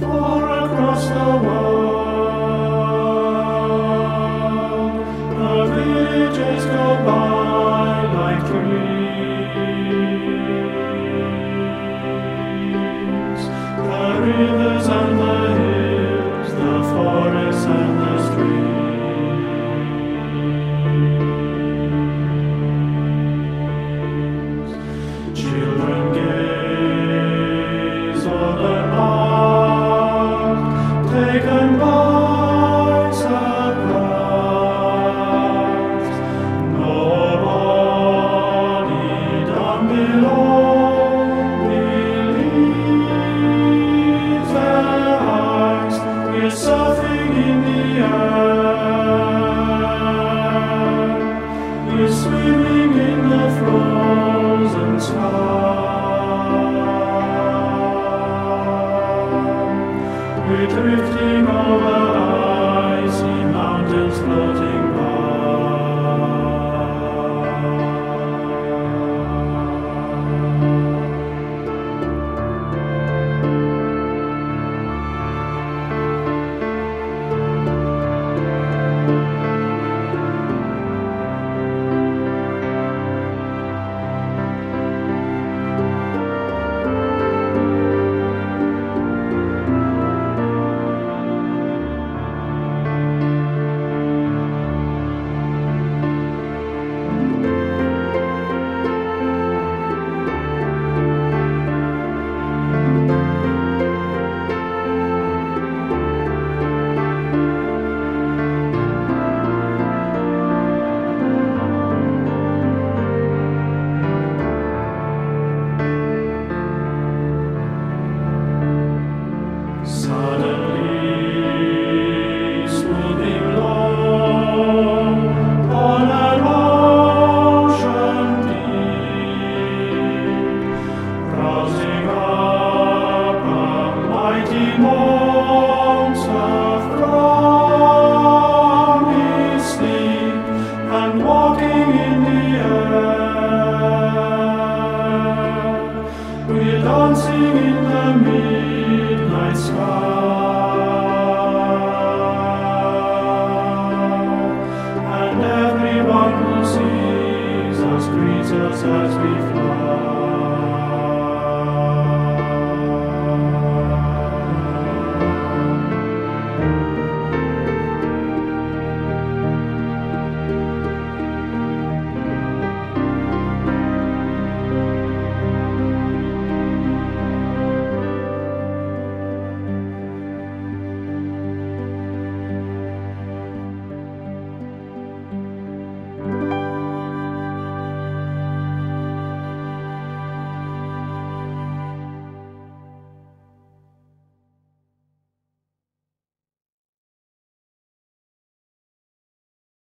Far drifting over icy mountains floating